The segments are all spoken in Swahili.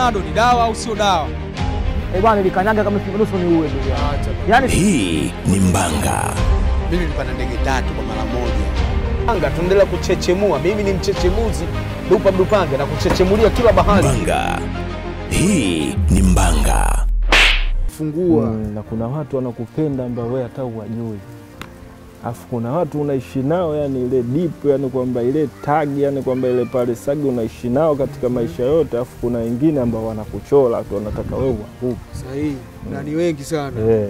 panado ni dawa au sio dawa. Eh bwana, nilikanyaga kama nusu ni uwe ndugu yangu. Yaani Hii ni Mbanga. Mimi nilipanda ndege tatu kwa mara moja. Mbanga tuendelea kuchechemua. Mimi ni mchechemuzi dupa Mdupange na kuchechemulia kila bahari. Mbanga. Hii ni Mbanga. Fungua. Mm, na kuna watu wanakupenda ambao wewe hata uwajui, alafu kuna watu unaishi nao, yani ile deep, yani kwamba ile tag, yani kwamba ile pale sagi unaishi nao katika maisha yote, afu kuna wengine ambao wanakuchola tu, wanataka wewe uanguke. Sahihi. Na ni wengi sana. Eh,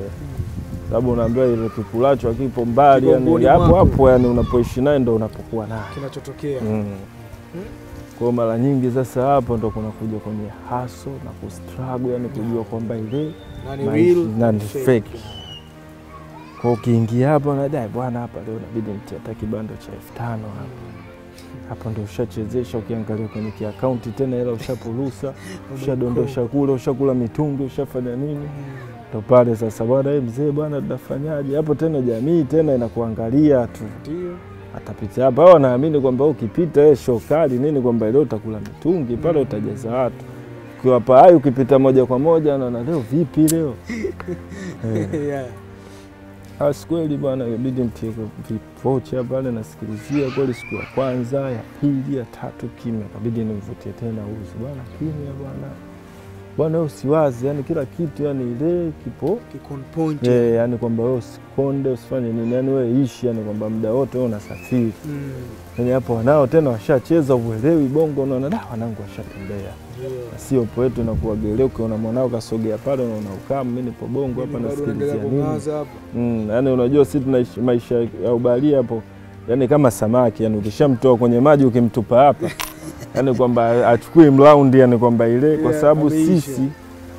sababu unaambiwa ile kikulacho kipo mbali, yani hapo hapo, yani unapoishi naye ndo unapokuwa naye Kinachotokea. mm. Kwa mara nyingi sasa hapo ndo kunakuja kwenye haso na kustruggle, yani kujua kwamba ile nani real na na ni ni fake. fake. Kwa ukiingia hapo nadai bwana, hapa leo inabidi nitie hata kibando cha elfu tano hapa hapo ndo ushachezesha. Ukiangalia kwenye kiakaunti tena hela ushapurusa, ushadondosha kule, ushakula mitungi, ushafanya nini, ndo pale sasa bwana, eh, mzee bwana, tunafanyaje hapo tena? Jamii tena inakuangalia tu, Ndio. atapita hapa au anaamini kwamba ukipita eh, shokali nini, kwamba leo utakula mitungi pale, utajaza watu ukiwapa hai, ukipita moja kwa moja anaona leo vipi leo eh. Yeah. Basi kweli bwana, ibidi mtie vipocha pale, nasikilizia kweli. Siku ya kwanza, ya pili, ya tatu, kimya, kabidi nimvutie tena uzi bwana, kimya bwana, bwana wewe usiwazi, yani kila kitu yani ile kipo point. eh, yani kwamba wewe usikonde, usifanye nini, yani wewe ishi, yani kwamba muda wote wewe unasafiri. Mm. Yani hapo wanao tena washacheza, uelewi bongo, unaona da, wanangu washatembea, na sio po yetu nakuwagelea. Ukiona mwanao kasogea pale, unaona ukaa, mimi nipo bongo hapa nasikilizia nini. Mm, yani unajua sisi tunaishi maisha ya ubalia hapo, yani kama samaki, yani ukishamtoa kwenye maji ukimtupa hapa, yani kwamba achukue mraundi, yani kwamba ile, kwa sababu yeah, sisi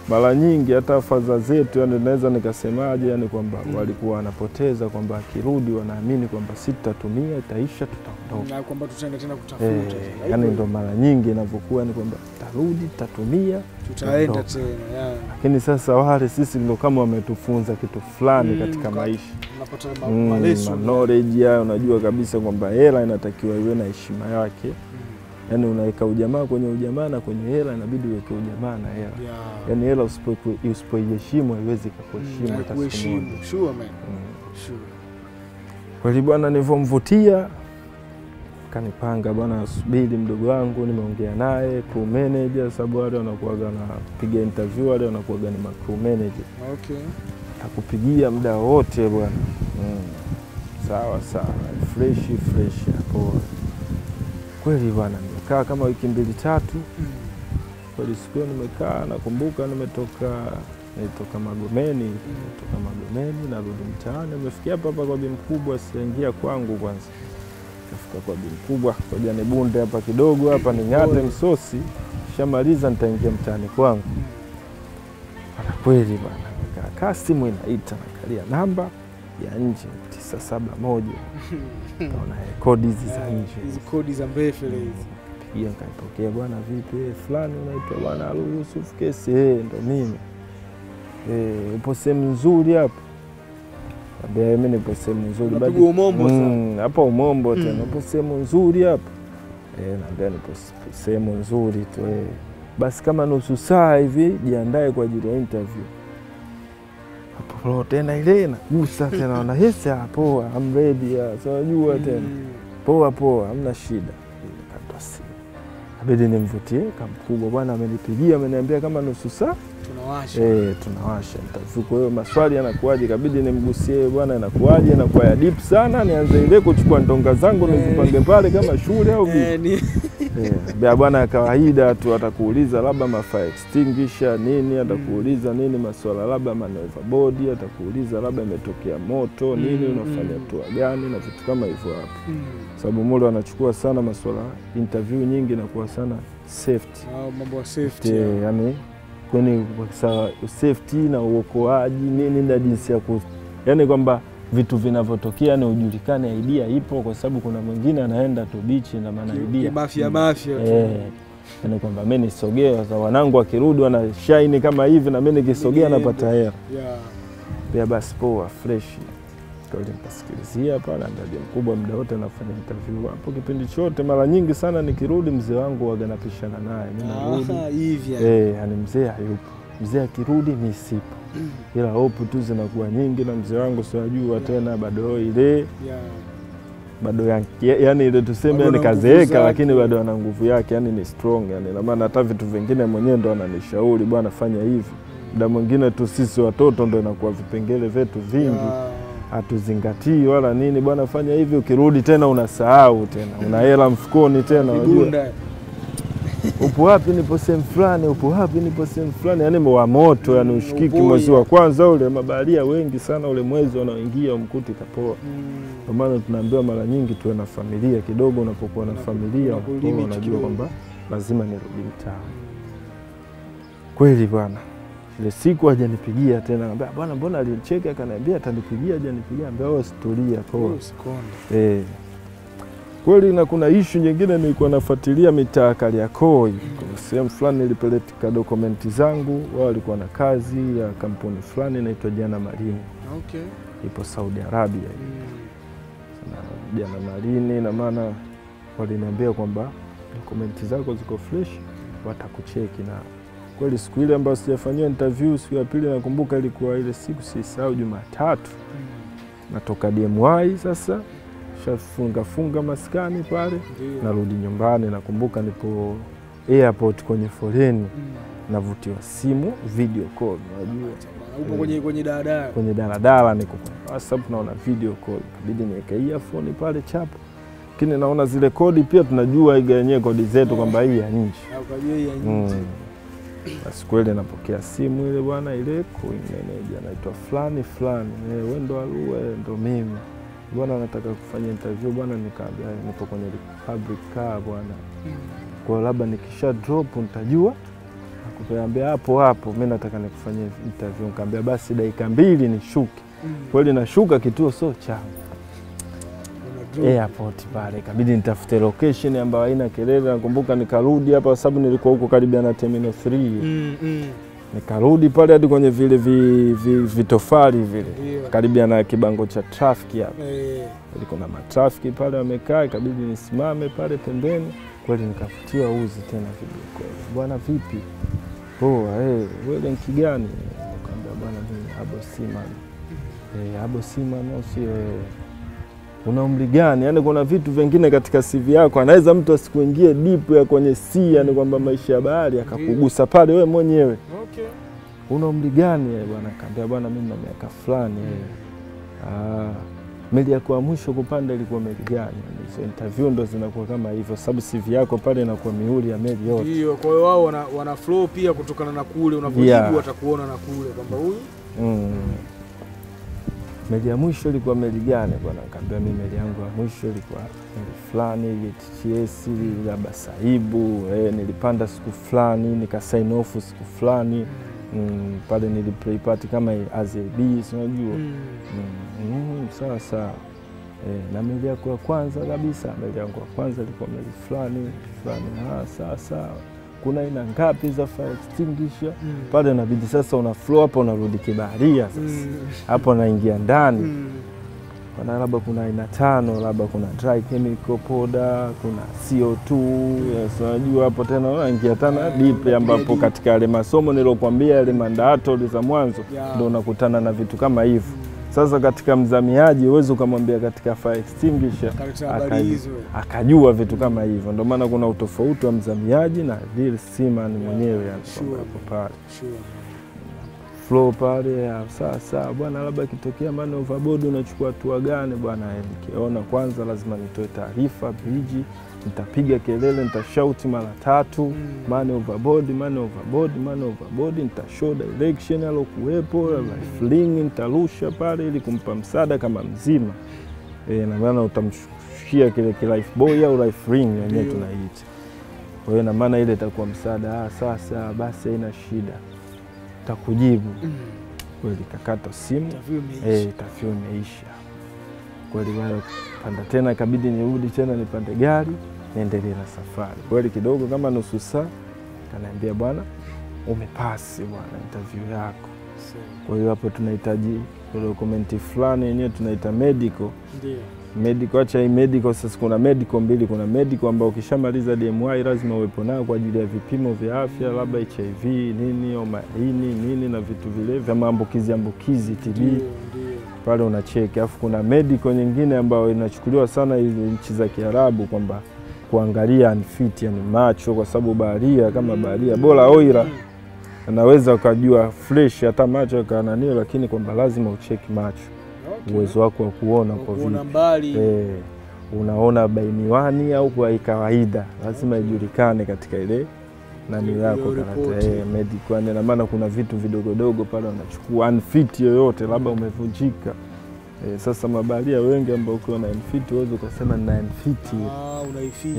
mara nyingi hata fadha zetu, yani naweza nikasemaje, yani kwamba mm. walikuwa wanapoteza kwamba akirudi wanaamini kwamba si tutatumia, itaisha, tutaondoka. Na kwamba tutaenda tena kutafuta. Eh, yani ndo mara nyingi inavyokuwa, ni kwamba tarudi, tutatumia, tutaenda tena. Yeah. Lakini sasa wale sisi ndo kama wametufunza kitu fulani Mm, katika maisha Unapata Mm, knowledge haya, unajua kabisa kwamba hela inatakiwa iwe na heshima yake. Yani unaweka ujamaa kwenye ujamaa na kwenye hela inabidi uweke ujamaa na hela. Yeah. Yani hela usipoiheshimu haiwezi kakuheshimu Na hata siku moja. Sure man. Mm. Sure. Kweli bwana, nilivyomvutia kanipanga bwana, subiri mdogo wangu, nimeongea naye crew manager, sababu wale wanakuwaga napiga interview, wale wanakuwaga ni ma crew manager Okay. Akupigia muda wote bwana. Mm. Sawa sawa, freshi freshi hapo. Kweli bwana, nimekaa kama wiki mbili tatu. Kweli siku hiyo nimekaa, nakumbuka nimetoka nilitoka Magomeni, nilitoka Magomeni narudi mtaani, nimefikia hapa hapa kwa bi mkubwa, sijaingia kwangu kwanza. kafika kwa bi mkubwa, ngoja nibunde hapa kidogo hapa ning'ate msosi, shamaliza nitaingia mtaani kwangu. ana kweli bana kaa simu inaita, nakalia namba ya nje tisa saba moja. Naona eh, kodi hizi za nje. kodi za mbefele hizi. Pigia nikaipokea, bwana vipi, eh, fulani unaitwa bwana Alu Yusuf Kesi? Eh, ndo mimi. Eh, upo sehemu nzuri hapo? Ambia mimi nipo sehemu nzuri bado- umombo sana. Mm, hapa umombo tena, Mm. upo sehemu nzuri hapo? Eh, naambia nipo sehemu nzuri tu eh. Basi kama nusu saa hivi jiandae kwa ajili ya interview. Hapo tena ile nagusa tena, ah, poa, I'm ready, so najua tena Mm. poa poa, hamna shida. Abidi nimvutie kamkubwa, bwana amenipigia, ameniambia kama nusu saa Tunawasha. eh, tunawasha interview. Kwa hiyo maswali yanakuwaje, kabidi nimgusie bwana, inakuwaje, inakuwa ya deep sana, nianze ile kuchukua ndonga zangu nizipange pale kama shule au vipi? Bia bwana ya kawaida tu, atakuuliza labda mafire extinguisher nini, atakuuliza nini maswala labda maneuver board, atakuuliza labda imetokea moto nini, Mm, unafanya mm. hatua gani na vitu kama hivyo hapo Mm. sababu mule wanachukua sana maswala interview nyingi nakuwa sana safety Au mambo ya safety. yeah. ya. yani kwenye sa- safety na uokoaji nini na jinsi ya ku yani kwamba vitu vinavyotokea ni ujulikane idea ipo, kwa sababu kuna mwingine anaenda tu bichi na maana idea mafia mafia. Eh, yani kwamba mimi nisogee sasa, wanangu wakirudi wana shine kama hivi, na mimi nikisogea napata hela Yeah. pia. Basi poa fresh Kweli nikasikilizia pale, ambaye mkubwa muda wote anafanya interview hapo, kipindi chote, mara nyingi sana nikirudi, mzee wangu waga napishana naye, mimi narudi hivi. Eh, yani mzee hayupo. Mzee akirudi mimi sipo, ila hopu tu zinakuwa nyingi na mzee wangu siwajua tena, bado ile. Bado ya, yani ile tuseme Bado yani ana nguvu kazeeka, lakini bado ana nguvu yake, yani ni strong yani, na maana hata vitu vingine mwenyewe ndo ananishauri, bwana fanya hivi. Muda mwingine tu sisi watoto ndo inakuwa vipengele vyetu vingi. Hatuzingatii wala nini, bwana fanya hivi, ukirudi tena unasahau tena, una hela mfukoni tena, unajua. upo wapi? Nipo sehemu fulani. Upo wapi? Nipo sehemu fulani. Yani wa moto, yani ushikiki. Mwezi wa kwanza ule mabaharia wengi sana, ule mwezi wanaoingia umkuti kapoa. Mm. Kwa maana tunaambiwa mara nyingi tuwe na familia kidogo. Unapokuwa na familia unajua kwamba lazima nirudi mtaa. Kweli bwana, ile siku hajanipigia tena, anambia bwana, mbona alinicheka? Akaniambia atanipigia, hajanipigia. Ambia wewe situlia poa. Eh. Kweli na kuna ishu nyingine nilikuwa nafuatilia mitaa Kariakoo hivi. Sehemu fulani nilipeleka dokumenti zangu, wao walikuwa na kazi ya kampuni fulani inaitwa Jana Marini, Okay. ipo Saudi Arabia. Mm. Jana Marini na maana waliniambia kwamba dokumenti zako ziko fresh, watakucheki na kweli siku ile ambayo sijafanyiwa interview, siku ya pili nakumbuka ilikuwa ile siku sisahau, Jumatatu natoka DMY sasa shafunga funga maskani pale narudi nyumbani. Nakumbuka nipo airport kwenye foleni, Mm. navutiwa simu video call, unajua Upo kwenye kwenye daladala. kwenye daladala, niko kwa WhatsApp naona video call, kabidi niweke earphone pale chapo, lakini naona zile kodi pia tunajua iga yenyewe kodi zetu kwamba hii ya nchi Mm. Basi kweli napokea simu ile bwana, ile kuimeneja anaitwa fulani fulani, wewe ndo Alua, eh, ndo mimi bwana, nataka kufanya interview bwana. Nikaambia niko nipo kwenye Republic car bwana, kwa labda nikisha drop nitajua Akaambia hapo hapo, mi nataka nikufanyia interview. Nikaambia basi dakika mbili nishuke. Mm. Kweli nashuka, kituo so changu airport pale, ikabidi nitafute location ambayo haina kelele. Nakumbuka nikarudi hapa, kwa sababu nilikuwa huko karibia na terminal 3 Mm, mm. Nikarudi pale hadi kwenye vile vi, vi, vitofali vile yeah. karibia na kibango cha trafiki hapa, Eh. na matrafiki pale wamekaa, ikabidi nisimame pale pembeni. Kweli nikafutiwa uzi tena video. Bwana vipi? Poa, hey, wewe benki gani? Nikamwambia bwana mimi Abo Siman. Eh, Abo Siman sio? Una umri gani? Yani kuna vitu vingine katika CV yako anaweza mtu asikuingie deep ya kwenye C, yani kwamba maisha ya bahari akakugusa pale wewe mwenyewe Okay. una umri gani? Bwana kaambia bwana, mimi na miaka fulani. mm. Ah, meli yako ya mwisho kupanda ilikuwa meli gani? Hizo interview ndo zinakuwa kama hivyo, sababu CV yako pale inakuwa mihuri ya meli yote. Ndio, kwa hiyo wao wana, wana flow pia kutokana na kule unavyojibu Yeah. watakuona na kule kwamba huyu Mm. Meli ya mwisho ilikuwa meli gani bwana? Kaambia mimi meli yangu ya mwisho ilikuwa meli fulani TTS labda Saibu. Eh, nilipanda siku fulani nikasign off siku fulani mm, pale niliplay party kama AZB, si unajua Mm. Mm, mm, sawa sawa. Eh, na meli yako ya kwanza kabisa, meli yangu ya kwanza ilikuwa meli fulani fulani. Ah, sawa sawa. Kuna aina ngapi za fire extinguisher? Mm. Pale inabidi sasa una flow hapo, unarudi kibaharia sasa Mm. hapo naingia ndani Mm. Kuna labda kuna aina tano, labda kuna dry chemical powder, kuna CO2 yes, unajua hapo tena unaingia tena Yeah, deep, unapiga ambapo deep. katika yale masomo nilokuambia yale mandatori za mwanzo Yeah. ndio unakutana na vitu kama hivyo. Sasa katika mzamiaji huwezi ukamwambia katika fire extinguisher akajua vitu kama hivyo. Ndio maana kuna utofauti wa mzamiaji na real seaman mwenyewe, pale flow pale sawa bwana, labda kitokea maana overboard unachukua hatua gani bwana? Nikiona kwanza lazima nitoe taarifa briji, nitapiga kelele, nitashauti mara tatu Mm. man overboard, man overboard, man overboard, nitashow direction alokuwepo rifling, nitarusha pale ili kumpa msaada kama mzima e, na maana utamshukia kile kilife boy au life ring yenyewe tunaita. Kwa hiyo na maana ile itakuwa msaada. Ah, sasa basi haina shida, takujibu Mm. kweli. Kakata simu Interview imeisha. imeisha kweli. Wala kupanda tena, ikabidi nirudi tena nipande gari niendelee na safari. Kweli kidogo kama nusu saa, kanaambia bwana, umepasi bwana interview yako. Kwa hiyo hapo tunahitaji dokumenti fulani yenyewe tunaita medical Ndio. medical. Acha hii medical sasa, kuna medical mbili. Kuna medical ambayo ukishamaliza DMY lazima uwepo nayo kwa ajili ya vipimo vya afya, labda HIV nini, homa ini nini na vitu vile vya maambukizi ambukizi TB Ndio, ndio. Pale unacheki. Alafu kuna medical nyingine ambayo inachukuliwa sana hizi nchi za Kiarabu kwamba kuangalia unfit, yani macho, kwa sababu baharia kama baharia bora oira. Anaweza ukajua fresh hata macho yakananio, lakini kwamba lazima ucheki macho, Okay. uwezo wako wa kuona Kwa vipi eh, unaona bainiwani au kwa kawaida, lazima ijulikane katika ile nani yako kanatae eh, medical. Yani ina maana kuna vitu vidogodogo pale wanachukua unfit yoyote, labda umevunjika eh, sasa mabaria wengi ambao ukiwa na unfit uweze ukasema na unfit hiyo Ah,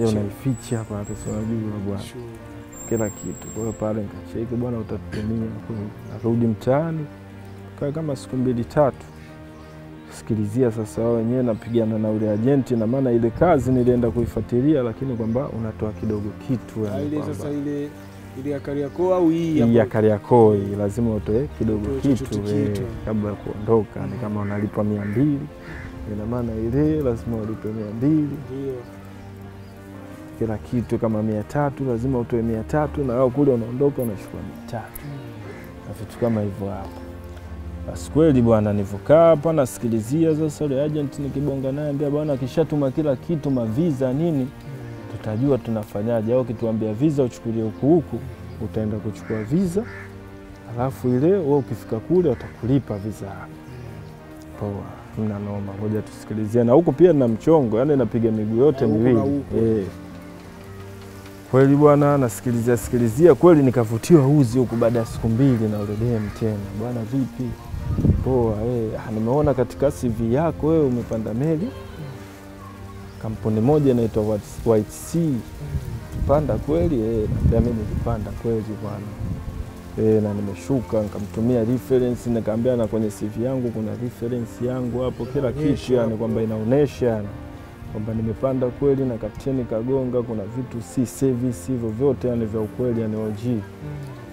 unaificha. hapa hata juu unajua bwana kila kitu. Kwa hiyo pale nikacheki, bwana, utatumia kweli. Narudi mtaani kaa kama siku mbili tatu, sikilizia sasa wao wenyewe, napigana na ule ajenti, na maana ile kazi nilienda kuifuatilia, lakini kwamba unatoa kidogo kitu ya yani ile sasa ile ile ya Kariakoo au hii ya? Kariakoo hii lazima utoe kidogo kitu kabla ya kuondoka. Ni kama unalipa mia mbili, ina maana ile lazima ulipe mia mbili kila kitu kama mia tatu lazima utoe mia tatu na wao kule unaondoka unachukua mia tatu na vitu kama hivyo hapo. Basi kweli bwana, nivokaa hapa nasikilizia sasa, ule agent nikibonga naye ambia bwana, akishatuma kila kitu maviza nini, tutajua tunafanyaje, au kituambia viza uchukulie huku huku, utaenda kuchukua viza, alafu ile wewe ukifika kule watakulipa viza yako. Poa, mna noma, ngoja tusikilizie. Na huku pia na mchongo, yani napiga miguu yote miwili eh. Kweli bwana, nasikilizia sikilizia kweli, nikavutiwa uzi huku baada ya siku mbili na ule dem tena. Bwana vipi? Poa eh, nimeona katika CV yako wewe umepanda meli. Kampuni moja inaitwa White- Sea. Panda kweli eh? Naambia mimi nilipanda kweli bwana. Eh, na nimeshuka, nikamtumia reference, nikaambia na kwenye CV yangu kuna reference yangu hapo, kila kitu yani kwamba inaonesha yani. Kwamba nimepanda kweli na kapteni Kagonga, kuna vitu si service hivyo vyote yani vya ukweli yani OG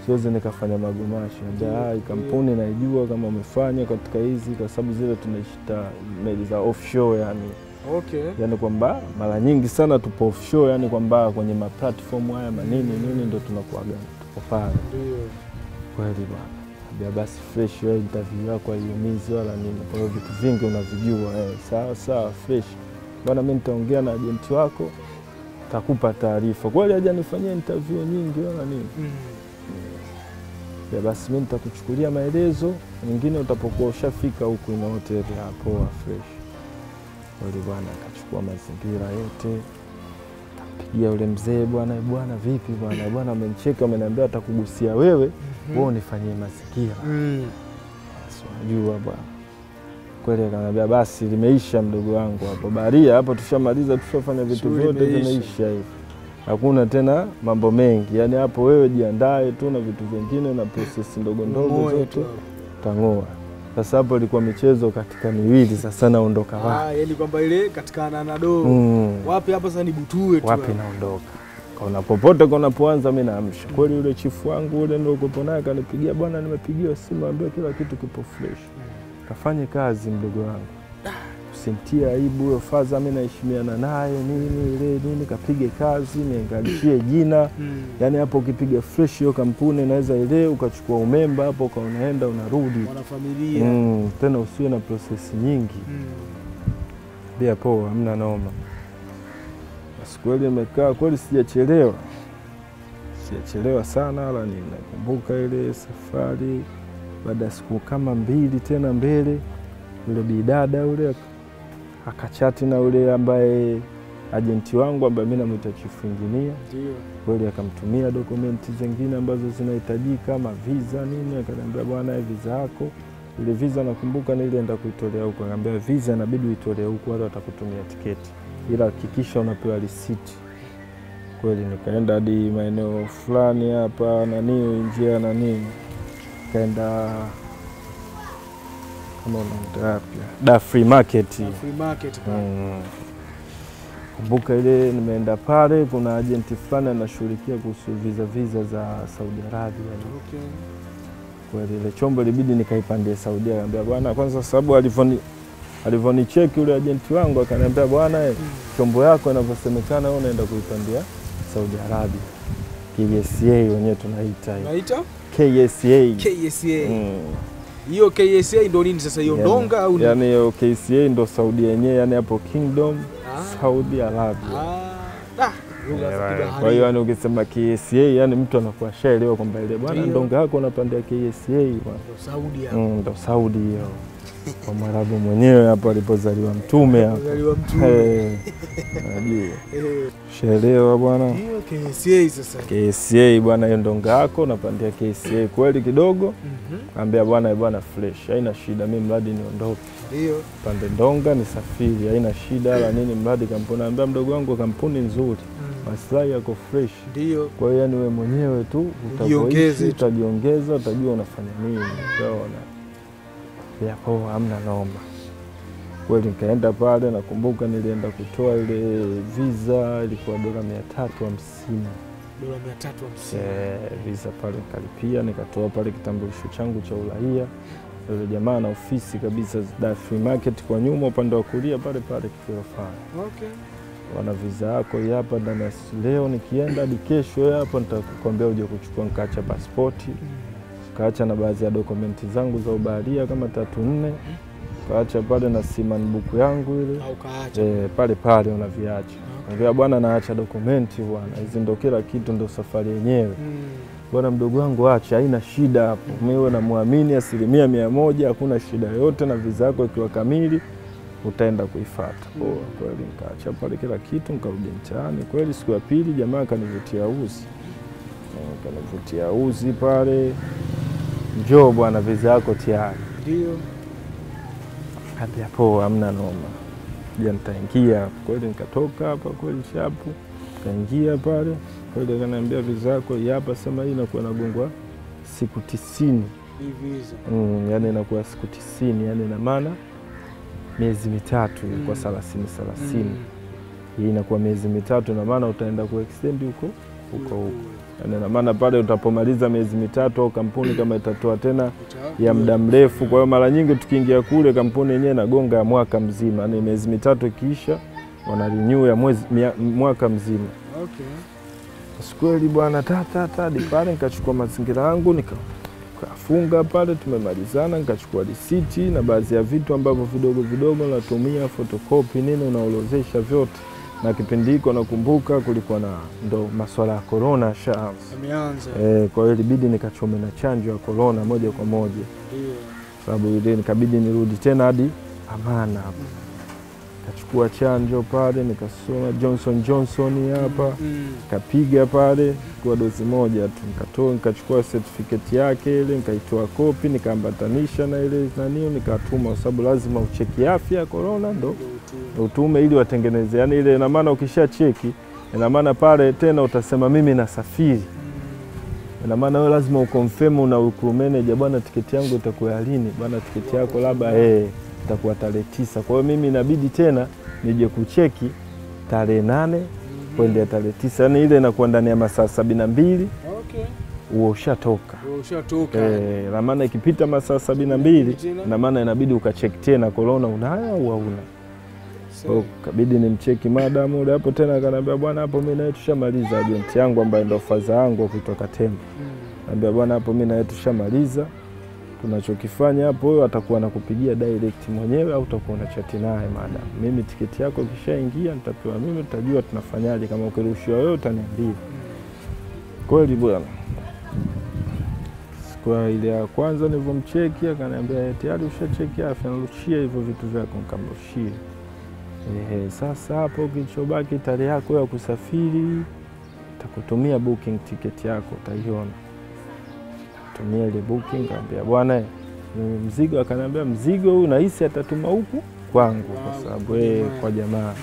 siwezi nikafanya magumashi. Ambia kampuni naijua kama umefanya katika hizi, kwa sababu zile tunaishita meli za offshore yani Okay. yani kwamba mara nyingi sana tupo offshore, yani kwamba kwenye maplatform haya manini nini ndo tunakuaga tupo pale Ndio. kweli bwana. ya basi fresh, wewe interview yako haiumizi wala nini, kwa hiyo vitu vingi unavijua eh. Sawa sawa, fresh bwana, mimi nitaongea na ajenti wako, takupa taarifa. Kweli hajanifanyia interview nyingi wala nini ya basi mimi nitakuchukulia maelezo mengine utapokuwa ushafika huku ina hoteli hapo fresh. Kweli bwana, akachukua mazingira yote, kampigia yule mzee, bwana "Eh, bwana, vipi bwana, "Eh, bwana, amenicheka ameniambia atakugusia wewe, wewe unifanyie mazingira. Mm. Basi unajua bwana, kweli akaniambia basi, limeisha mdogo wangu hapo, baria hapo tushamaliza, tushafanya vitu vyote imeisha. vimeisha hivi hakuna tena mambo mengi, yaani hapo wewe jiandae tu na vitu vingine na process ndogo ndogo zote tang'oa. Sasa hapo ilikuwa michezo katika miwili, sasa naondoka wapi? Ah, yani kwamba ile katika nanado Mm, wapi hapa sasa nibutue tu. wapi naondoka? Kaona popote kunapoanza mimi naamsha kweli. Yule chifu wangu ule ndio kupo naye kanipigia, bwana, nimepigiwa simu, ambia kila kitu kipo fresh, kafanye kazi mdogo wangu, usimtie aibu huyo faza, mi naheshimiana naye nini ile nini, kapige kazi, niangalishie jina Mm. Yani hapo ukipiga fresh hiyo kampuni naweza ile ukachukua umemba hapo uka unaenda unarudi. Mm, tena usiwe na prosesi nyingi. Mm. Bia poa, hamna noma. Basi kweli imekaa kweli, sijachelewa, sijachelewa sana wala ninakumbuka ile safari baada ya siku kama mbili tena mbele, yule bidada ule akachati na ule ambaye ajenti wangu ambaye mimi namwita chief engineer. Ndio. kweli akamtumia dokumenti zingine ambazo zinahitajika kama visa nini, akaniambia bwana, visa yako. Ile visa nakumbuka nilienda kuitolea huko, akaniambia visa inabidi uitolee huko, wala watakutumia tiketi, ila hakikisha unapewa risiti. Kweli nikaenda hadi maeneo fulani hapa nani njia nani, kaenda kama unaenda wapi, da free market Free market. Mm. Kumbuka ile nimeenda pale, kuna ajenti fulani anashughulikia kuhusu visa visa za Saudi Arabia. Okay. kweli ile chombo ilibidi nikaipandie Saudi Arabia bwana, kwanza sababu alivoni alivyonicheki yule ajenti wangu akaniambia bwana, e, chombo yako inavyosemekana wewe unaenda kuipandia Saudi Arabia, KSA wenyewe tunaita KSA. KSA. Mm. Hiyo KSA ndo nini sasa hiyo Yani- ndonga au ni... Yani hiyo KSA ndo Saudi yenyewe, yani hapo Kingdom Ah. Saudi Arabia. Ah, da, Kwa hiyo yani ukisema KSA yani mtu anakuwa shaelewa kwamba ile bwana ndonga yako unapandia KSA. Ndo Saudi hapo. Mm, ndo Saudi hiyo. Kwa Mwarabu mwenyewe hapo alipozaliwa mtume hapo. Shaelewa bwana. KSA sasa. KCA bwana, hiyo ndonga yako unapandia KCA kweli kidogo, Mhm. ambia bwana bwana fresh, haina shida, mi mradi niondoke Ndio. pande ndonga nisafiri, haina shida wala nini, mradi kampuni. Ambia mdogo wangu kampuni nzuri, Mm. Maslahi yako fresh. Ndio. Kwa hiyo yani wewe mwenyewe tu Ujiongeze utajiongeza, utajua unafanya nini. unaona. ya kwa hamna noma. Kweli nikaenda pale, nakumbuka nilienda kutoa ile visa, ilikuwa dola mia tatu hamsini Dola 350. Eh, visa pale nikalipia, nikatoa pale kitambulisho changu cha uraia. Yule jamaa na ofisi kabisa Dar Free Market kwa nyuma, upande wa kulia pale pale Kifurafani. Okay. Wana viza yako hapa ndani ya leo, nikienda hadi kesho hapa nitakwambia uje kuchukua. Nikaacha pasipoti, kaacha na baadhi ya dokumenti zangu za ubaharia kama tatu nne, kaacha pale na siman buku yangu ile e, pale pale unaviacha. Ambia bwana, naacha dokumenti bwana, hizi ndo kila kitu, ndo safari yenyewe Mm. bwana. Mdogo wangu acha, haina shida hapo, miwe namwamini asilimia mia moja, hakuna shida yoyote, na viza yako ikiwa kamili utaenda kuifata. Poa kweli, nikaacha pale kila kitu, nikarudi mtaani. Kweli siku ya pili jamaa kanivutia uzi, Eh, kanivutia uzi pale, njoo bwana, viza yako tayari. Ndio. Hadi hapo hamna noma, ja nitaingia. Kweli nikatoka hapa kweli shapu, kaingia pale kweli, akaniambia viza yako hapa, sema hii inakuwa nagongwa siku tisini. Hii hizo Mm, yani inakuwa siku tisini, yani ina maana miezi mitatu Mm. kwa thelathini thelathini. Mm. Hii inakuwa miezi mitatu, na maana utaenda kuextend huko huko huko, Kule. yani ina maana pale utapomaliza miezi mitatu au kampuni kama itatoa tena ya muda mrefu. Kwa hiyo mara nyingi tukiingia kule, kampuni yenyewe inagonga ya mwaka mzima, yani miezi mitatu ikiisha wana renew ya mwezi, mia, mwaka mzima. Okay. Sikweli bwana, tatatadi pale nikachukua mazingira yangu nika kafunga pale, tumemalizana, nikachukua risiti na baadhi ya vitu ambavyo vidogo vidogo natumia fotokopi nini, unaorozesha vyote. Na kipindi hiko nakumbuka kulikuwa na ndo maswala ya korona sha e, kwa hiyo ilibidi nikachome na chanjo ya korona moja kwa moja Ndio. sababu ile nikabidi nirudi tena hadi Amana hapo, nikachukua chanjo pale, nikasoma Johnson Johnson hapa. Mm. nikapiga pale kwa dozi moja tu, nikatoa nikachukua certificate yake ile nikaitoa kopi nikaambatanisha na ile nanio, nikatuma, kwa sababu lazima ucheki afya ya korona ndo utume. ili watengeneze, yani ile ina maana ukisha cheki ina maana pale tena utasema mimi nasafiri. Ina maana wewe lazima ukonfirm na ukuru manager, bwana, tiketi yangu itakuwa lini? Bwana, tiketi yako labda eh itakuwa tarehe tisa. Kwa hiyo mimi inabidi tena nije kucheki tarehe nane kuendea tarehe tisa, yani ile inakuwa ndani ya masaa sabini na mbili huo ushatoka. Eh, na maana ikipita masaa sabini na mbili na maana inabidi ukacheki tena korona unayo au hauna. Hiyo kabidi nimcheki madamu ule hapo tena, akaniambia bwana, hapo mimi nawe tushamaliza, ajenti yangu ambaye ndo faza yangu kutoka Tembo Mm. Naambia bwana, hapo mimi nawe tushamaliza. Tunachokifanya hapo, wewe atakuwa anakupigia direct mwenyewe au utakuwa una chati naye. Madam, mimi tiketi yako ikishaingia nitapewa mimi, tutajua tunafanyaje. Kama ukirushiwa wewe utaniambia. Kweli bwana, ya ile ya kwanza nilivyomcheki, akaniambia "Eh, tayari ushacheki afya, narushia hivyo vitu vyako. Nikamrushia. Ehe, sasa hapo kilichobaki tarehe yako ya kusafiri, takutumia booking ticket yako, utaiona tumia ile booking. Kaambia bwana, eh, mzigo. Akaniambia mzigo huu nahisi atatuma huku kwangu, kwa sababu eh, kwa jamaa,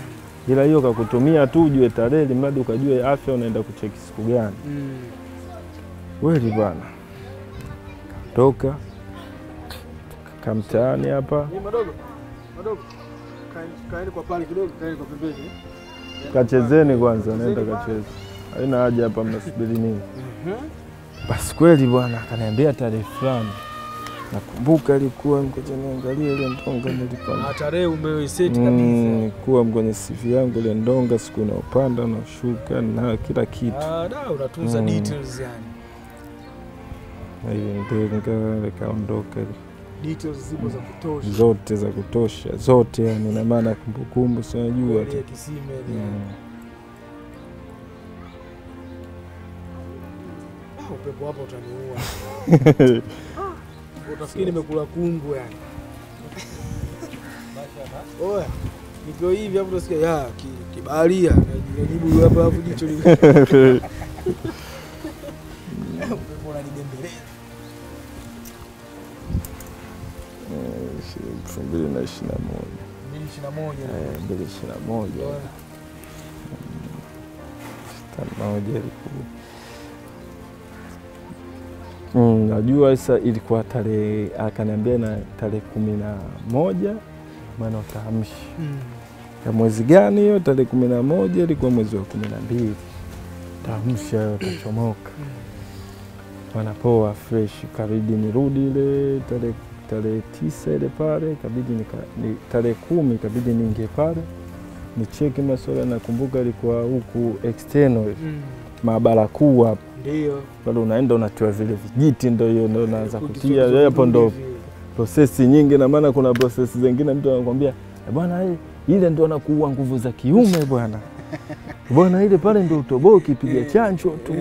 ila hiyo kakutumia tu ujue tarehe, ili mradi ukajue afya unaenda kucheki siku gani. Mm. Kweli bwana, toka kamtaani hapa, Ni madogo. Madogo. Kaeni- Kaeni kwa pale kidogo, kaeni kwa pembeni. kachezeni kwanza, naenda kacheza, haina haja hapa, mnasubiri nini? Basi kweli bwana, akaniambia tarehe fulani, nakumbuka ilikuwa ngoja niangalie ile ndonga nilipanda Na tarehe umeiseti Mm, kabisa. kuwa kwenye CV yangu ile ndonga, siku naopanda na ushuka na kila kitu Ah, da unatunza Mm. details yani. na ile ndenga ikaondoka Details zipo za kutosha. zote za kutosha zote, yani na maana kumbukumbu, si unajua tu kisime. Mm. Upepo hapa utaniua. Utafikiri nimekula kungu yani. Oya, nikiwa hivi hapo utasikia ya kibaria najibu hapa hapo jicho upepo unanibembeleza. elfu mbili na ishirini na moja 2021. Eh, mbili ishirini na moja sitini na moja ilikuwa Mm, najua sasa ilikuwa tarehe akaniambia na tarehe kumi na moja maana utaamshi Mm. ya mwezi gani hiyo? Tarehe kumi na moja ilikuwa mwezi wa kumi na mbili taamsha utachomoka wanapoa fresh, kabidi nirudi ile tarehe tarehe tisa ile pale, kabidi ni- tarehe kumi kabidi niingie pale nicheki masuala, Nakumbuka ilikuwa huku external Mm. Maabara kuu hapo Ndio. bado unaenda unatiwa vile vijiti, ndo hiyo ndo unaanza kutia. hapo, ndo prosesi nyingi, na maana kuna prosesi zingine mtu anakwambia "Eh, bwana, eh, ile ndo anakuua nguvu za kiume bwana. Bwana, ile pale ndo utoboa ukipiga chanjo tu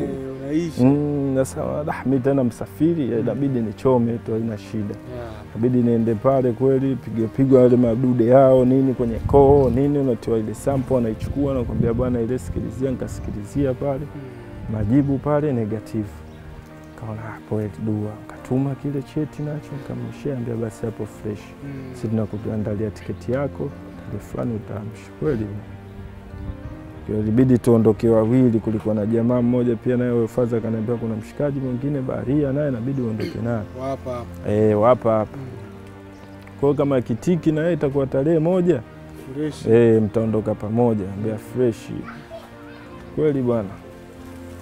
Eh. Mm, nasema da, mimi tena msafiri inabidi inabidi nichome tu, haina shida, Yeah. inabidi niende pale kweli, pige pigwa wale madude yao nini kwenye koo nini, unatoa ile sample, anaichukua nakwambia bwana, ile sikilizia, nikasikilizia pale Mm. majibu pale negative, kaona hapo ile dua, nikatuma kile cheti nacho, nikamshia ambia basi hapo fresh, Mm. si tunakuandalia tiketi yako tarehe fulani utaamshi. Kweli Ndio ilibidi tuondoke wawili, kulikuwa na jamaa mmoja pia naye faza akaniambia kuna mshikaji mwingine baharia naye inabidi uondoke naye Wapa hapa. eh, wapa hapa Mm. kama kitiki na yeye itakuwa tarehe moja Fresh. eh, mtaondoka pamoja, ambia fresh kweli bwana.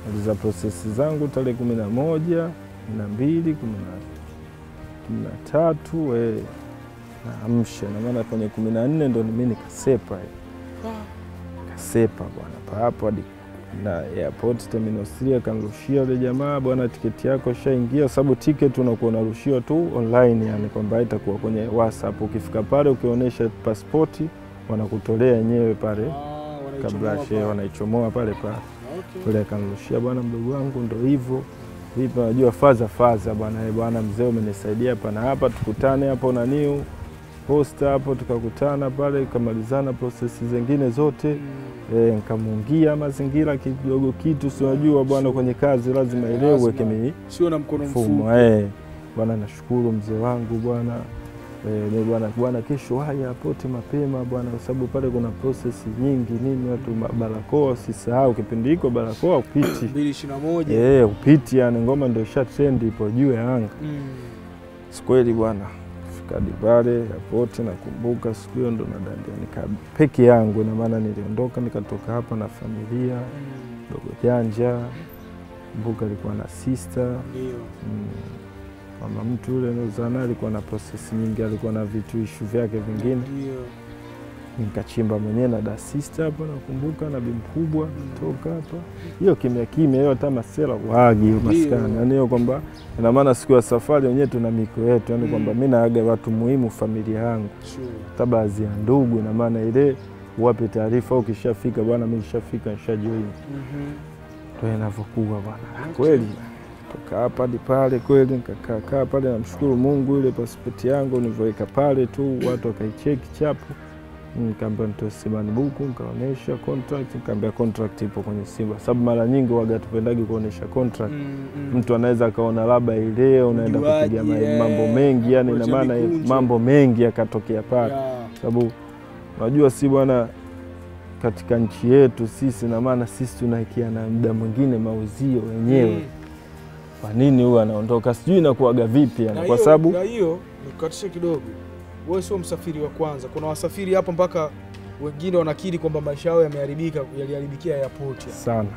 Aliza prosesi zangu tarehe kumi na moja kumi na mbili kumi na kumi na tatu eh, naamsha na maana kwenye kumi na nne ndo mimi nikasepa eh. Kasepa bwana. Pahapo hadi na airport terminal 3 akanrushia yule jamaa, bwana, tiketi yako shaingia, sababu tiketi unakuwa unarushiwa tu online, yani kwamba itakuwa kwenye WhatsApp. Ukifika pale ukionyesha pasipoti wanakutolea yenyewe pale Ah, kabla she wanaichomoa pale pale. Okay. akanrushia bwana, mdogo wangu, ndo hivyo. Vipi, unajua faza faza bwana, eh, bwana mzee, umenisaidia hapa na hapa, tukutane hapo naniu posta hapo, tukakutana pale, kamalizana prosesi zingine zote Mm. e, nkamungia mazingira kidogo kitu, si unajua bwana, kwenye kazi lazima ile kimi, uweke mi- Sio na mkono mfupi. mfumo eh. Bwana, nashukuru mzee wangu bwana eh, ni bwana bwana, kesho haya pote mapema bwana, kwa sababu pale kuna prosesi nyingi nini, watu barakoa, usisahau kipindi hiko barakoa upiti 2021. eh, upiti yani, ngoma ndio isha trendi ipo juu ya anga. Mm. Sikweli bwana, hadi pale na nakumbuka siku hiyo ndo nadandia nika peke yangu, ina maana niliondoka nikatoka hapa na familia Mm. dogo janja, Mbuka alikuwa na sister Ndio. Mm. mama mtu yule nozana alikuwa na prosesi nyingi, alikuwa na vitu ishu vyake vingine. Ndio. Nikachimba mwenyewe na da sister hapo, nakumbuka na bimkubwa toka hapa, hiyo kimya kimya, hiyo hata masela wagi hiyo maskani, yani hiyo kwamba ina maana siku ya safari wenyewe tuna miko yetu, yani Mm. kwamba mimi naaga watu muhimu familia yangu, hata baadhi ya ndugu, ina maana ile uwape taarifa, ukishafika bwana, mimi nishafika nishajoin. Ndio ndo inavyokuwa bwana. Kweli. Toka hapa hadi pale kweli, nikakaa kaa pale, namshukuru Mungu, ile pasipoti yangu nilivyoweka pale tu, watu wakaicheki chapu, nikaambia nitoe simani buku, nikaonyesha contract, nikaambia contract ipo kwenye Simba, sababu mara nyingi waga tupendagi kuonyesha contract. Mm, mm. Mtu anaweza akaona labda ileo unaenda kupiga ma- mambo mengi, yani ina maana mambo mengi yakatokea pale Yeah. sababu unajua si bwana, katika nchi yetu sisi, na maana sisi tunaikia na muda mwingine mauzio wenyewe. Mm. Kwa nini huwa anaondoka, sijui inakuwaga vipi yani, kwa sababu hiyo nikukatishe kidogo, wewe sio msafiri wa kwanza. Kuna wasafiri hapa mpaka wengine wanakiri kwamba maisha yao yameharibika, yaliharibikia airport ya. sana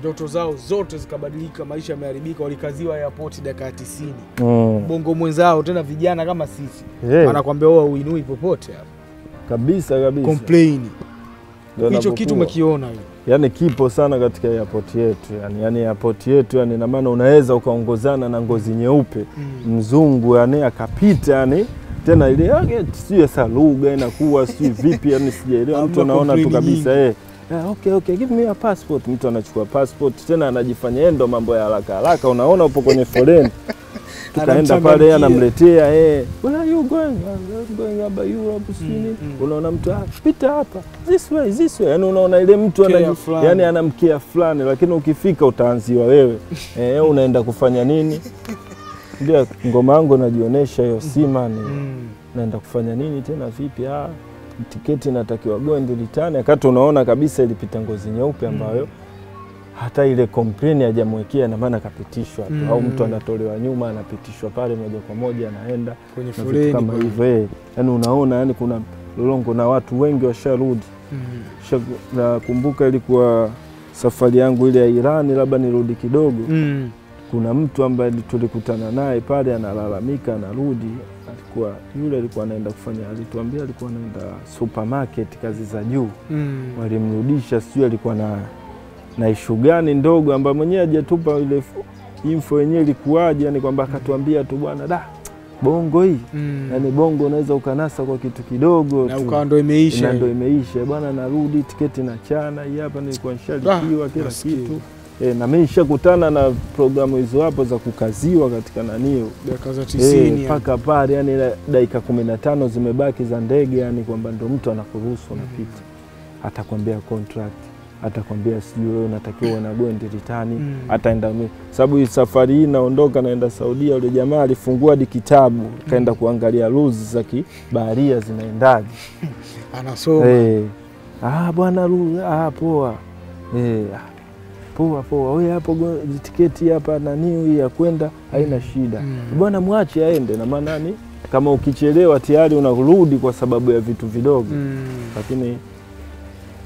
ndoto zao zote zikabadilika, maisha yameharibika, walikaziwa airport dakika ya tisini. mm. Bongo mwenzao tena vijana kama sisi yeah. anakwambia wewe uinui popote hapa, kabisa kabisa complain. Hicho kitu umekiona hiyo. yani kipo sana katika airport yetu yani, yani airport yetu yani, ina maana unaweza ukaongozana na ngozi nyeupe Mm. mzungu yani akapita yani tena ile yake sio sa lugha inakuwa sio vipi yani sijaelewa, mtu anaona tu kabisa eh yeah, okay, okay, give me a passport. Mtu anachukua passport tena anajifanya yeye ndo mambo ya haraka haraka, unaona upo kwenye foleni tukaenda pale anamletea eh, where are you going? I'm going about Europe sini. nini. mm. Unaona mtu ah, pita hapa this way this way, yani unaona ile mtu ana yani anamkia fulani, lakini ukifika utaanziwa wewe eh, unaenda kufanya nini? Ndio ngoma yangu najionyesha hiyo Simani Mm. naenda kufanya nini tena vipi? Ah, tiketi inatakiwa gondi litane, wakati unaona kabisa ilipita ngozi nyeupe ambayo hata ile kompleni hajamwekea, na maana kapitishwa Mm. au mtu anatolewa nyuma anapitishwa pale moja kwa moja anaenda Kwenye foleni kama hivyo eh. Yani unaona yani kuna lolongo na watu wengi washarudi. Mm. Nakumbuka ilikuwa safari yangu ile ya Irani, labda nirudi kidogo Mm. Kuna mtu ambaye tulikutana naye pale analalamika, anarudi, alikuwa yule alikuwa anaenda kufanya, alituambia alikuwa anaenda supermarket kazi za juu, Mm. walimrudisha, sijui alikuwa na na ishu gani ndogo ambayo mwenyewe hajatupa ile info yenyewe ilikuwaje, yani kwamba akatuambia tu bwana, da bongo hii. Mm. yani bongo unaweza ukanasa kwa kitu kidogo na ukawa ndo imeisha ndo imeisha. Bwana, narudi tiketi na chana hii hapa, nilikuwa nishalipiwa kila kitu e, na mimi nishakutana na programu hizo hapo za kukaziwa katika nani dakika za tisini mpaka pale, yani dakika kumi na tano zimebaki za ndege, yani kwamba ndo mtu anakuruhusu unapita, atakwambia contract atakwambia sijui wewe unatakiwa na gwendi ritani Mm. ataenda sababu hii safari hii naondoka naenda Saudia. Yule jamaa alifungua di kitabu kaenda kuangalia rules za kibaharia zinaendaje. anasoma Eh, ah bwana ruzi ah poa. Eh, poa poa. Hapo tiketi hapa nani hii ya kwenda haina shida. Mm. Bwana mwache aende na maana ni kama ukichelewa tayari unarudi kwa sababu ya vitu vidogo. Mm. Lakini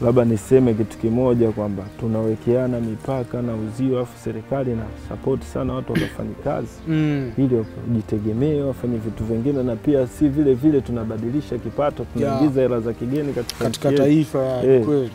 labda niseme kitu kimoja kwamba tunawekeana mipaka na uzio, afu serikali na sapoti sana watu wakafanya kazi Mm. ili wajitegemee wafanye vitu vingine, na pia si vile vile tunabadilisha kipato, tunaingiza hela za kigeni katika katika taifa Eh. kweli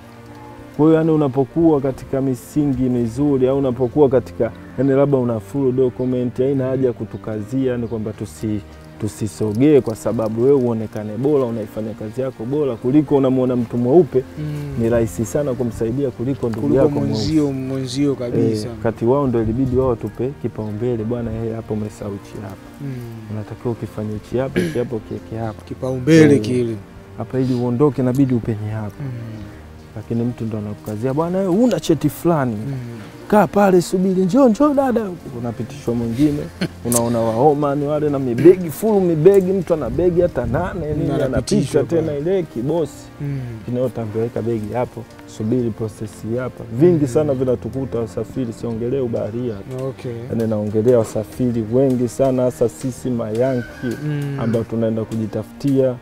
Kwa hiyo yani, unapokuwa katika misingi mizuri au unapokuwa katika yani, labda una full document, haina haja ya kutukazia yani kwamba tusi tusisogee kwa sababu wewe uonekane bora, unaifanya kazi yako bora kuliko unamwona mtu mweupe. Mm. Ni rahisi sana kumsaidia kuliko ndugu yako mwenzio mwenzio kabisa E, kati wao ndo ilibidi wao tupe kipaumbele, bwana, yeye hapo umesahau hichi hapa, Mm. unatakiwa ukifanya hichi hapa, hichi hapo kieke hapa kipaumbele Eh. kile hapa, ili uondoke inabidi upenye hapa, Mm. Lakini mtu ndo anakukazia bwana, wewe una cheti fulani Mm. kaa pale, subiri, njoo njoo dada. Unapitishwa mwingine, unaona Waomani wale na mibegi fulu, mibegi, mtu ana begi hata nane nini, Anapitishwa anapishwa tena ile kibosi Mm. kinayotambeweka begi hapo, subiri prosesi hapa. Vingi mm. sana vinatukuta wasafiri, siongelee ubaharia tu, Okay. yani naongelea wasafiri wengi sana, hasa sisi mayanki Mm. ambao tunaenda kujitafutia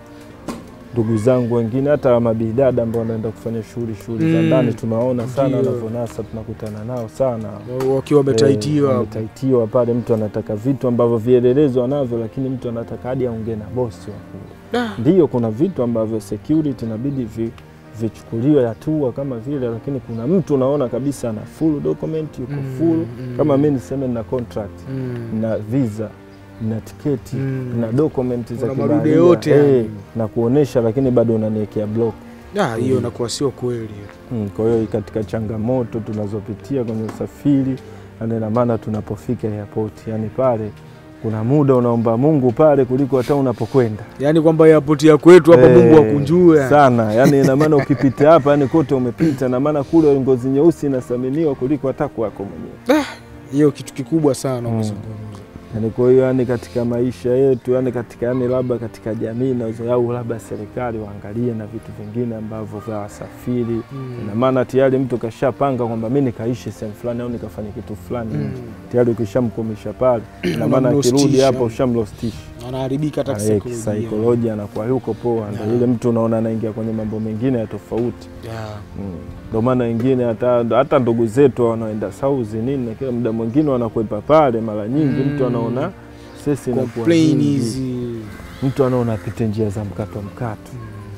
ndugu zangu wengine hata mabidada ambao wanaenda kufanya shughuli shughuli mm. za Mm. ndani tunaona sana Ndio. wanavyonasa, tunakutana nao sana wakiwa wametaitiwa e, wametaitiwa pale, mtu anataka vitu ambavyo vielelezo anavyo, lakini mtu anataka hadi aongee na bosi wa kule. Ah. Ndiyo, kuna vitu ambavyo security inabidi vi, vichukuliwe hatua kama vile, lakini kuna mtu unaona kabisa ana full document, yuko Mm, full mm. kama mimi niseme na contract Mm. na visa na tiketi Mm. na dokumenti za kibaharia, yote hey, na kuonesha, lakini bado unaniwekea block. Ah, hiyo Mm. nakuwa sio kweli. Mm, Kwa hiyo katika changamoto tunazopitia kwenye usafiri, ndio maana tunapofika airport, yani pale kuna muda unaomba Mungu pale kuliko hata unapokwenda Yaani kwamba airport ya kwetu hapa hey, Mungu akunjue. yani. sana, yani ina maana ukipita hapa, yani kote umepita, na maana kule ngozi nyeusi inathaminiwa kuliko hata kwako mwenyewe. Hiyo kitu kikubwa sana Mm. Yani kwa hiyo yani katika maisha yetu yani katika yani labda katika jamii na au labda serikali waangalie na vitu vingine ambavyo vya wasafiri Mm. ina maana tayari mtu kashapanga kwamba mimi nikaishi sehemu fulani au nikafanya kitu fulani Mm. tayari ukishamkomisha pale ina maana akirudi hapa ushamlostisha anaharibika hata kisaikolojia. kisaikolojia anakuwa yuko poa, ndio yule ile mtu unaona anaingia kwenye mambo mengine ya tofauti. Ndio Mm. Maana wengine hata, hata ndugu zetu wanaenda sauzi nini, na kila muda mwingine wanakwepa pale. Mara nyingi Mm. mtu anaona sisi Complain hizi mtu anaona apite njia za mkato mkato,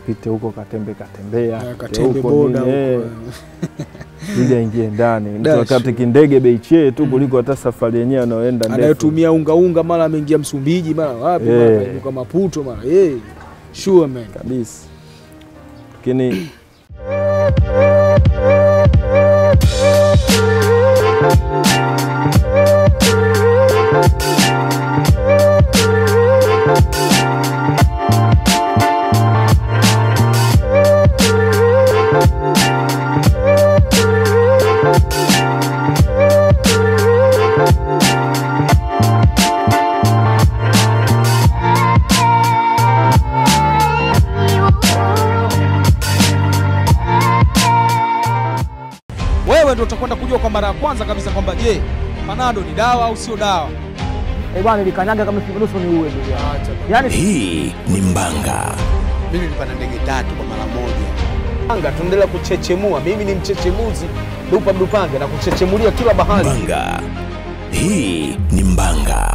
pite huko katembe katembea, katembe boda eh, ili aingie ndani. Mtu wakati kindege bei chee tu kuliko hata safari yenyewe anayoenda ndefu. anayetumia unga unga, mara ameingia Msumbiji, mara wapi, Eh. mara kwa Maputo, mara eh, sure man. kabisa, lakini kwanza kabisa kwamba je, panado ni dawa au sio dawa. Eh bwana, nilikanyaga kama nusu ni uwe. Yaani Hii ni Mbanga. Mimi nilipanda ndege tatu kwa mara moja. Mbanga tunaendelea kuchechemua. Mimi ni mchechemuzi Dupa Mdupange na kuchechemulia kila bahari. Mbanga. Hii ni Mbanga.